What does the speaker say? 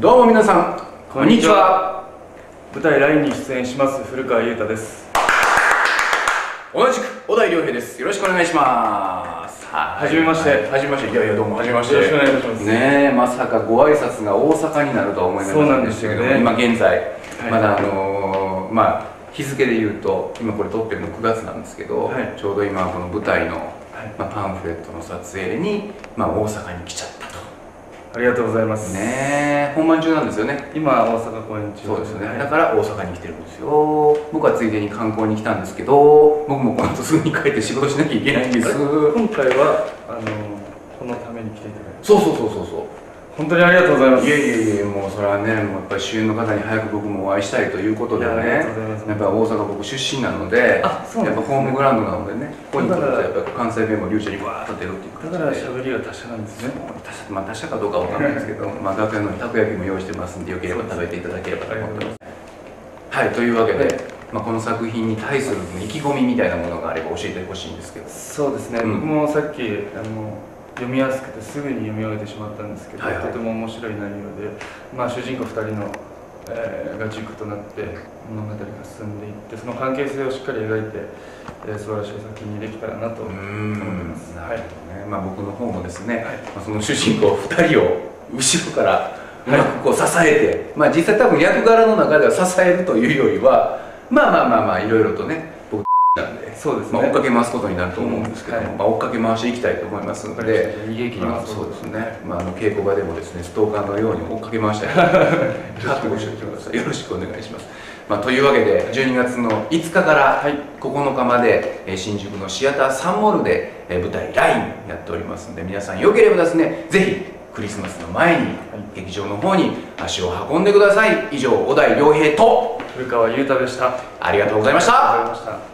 どうも皆さんこんにちは。舞台 LINE に出演します古川裕太です。同じく小田井亮平です。よろしくお願いします。ははじめまして。はじめまして。いやいやどうもはじめまして。よろしくお願いします。ねえまさかご挨拶が大阪になるとは思いませんでしたけどそうなんですよね。今現在、はい。まだあのーまあ日付で言うと今これ撮ってるの9月なんですけど、はい。ちょうど今この舞台の、はい。まあ、パンフレットの撮影に、まあ、大阪に来ちゃった。とありがとうございます。ねえ。本番中なんですよね。今大阪公演中そうですね、はい。だから大阪に来てるんですよ。僕はついでに観光に来たんですけど僕もこの後すぐに帰って仕事しなきゃいけないんです。今回はあのこのために来ていただいて。そうそうそうそうそう本当にありがとうございます。いやいやいやもうそれはねもうやっぱり主演の方に早く僕もお会いしたいということでね。いやっぱり大阪僕出身なのであそうなんですねやっぱホームグラウンドなのでねここに来るとだからやっぱり関西弁も流暢にわーっと出るっていうだから喋りが達者なんですね。他社まあ他社かどうかわかんないですけどまあ楽屋のたこ焼きも用意してますんでよければ食べていただければと思ってます。はいというわけで、はい。まあ、この作品に対する意気込みみたいなものがあれば教えてほしいんですけど。そうですね、うん。僕もさっきあの読みやすくてすぐに読み終えてしまったんですけど、はいはい。とても面白い内容で、まあ、主人公2人の、えーが軸となって物語が進んでいってその関係性をしっかり描いて、えー素晴らしい作品にできたらなとう思ってます。はい。ねまあ、僕の方もですね、はい。まあ、その主人公2人を後ろからうまくこう支えて、まあ実際多分役柄の中では支えるというよりはまあまあまあまあいろいろとね僕なんでそうですね、まあ、追っかけ回すことになると思うんですけども、うんはい。まあ、追っかけ回していきたいと思いますので、逃げ切ります、そうですね、まあ、あの稽古場でもですねストーカーのように追っかけ回したい覚悟しておいてください。よろしくお願いします、まあ、というわけで12月の5日から9日まで、えー新宿のシアターサンモールで、えー舞台「ラインやっておりますので皆さんよければですねぜひクリスマスの前に劇場の方に足を運んでください。以上小田井亮平と古川裕太でした。ありありがとうございました。がとうございました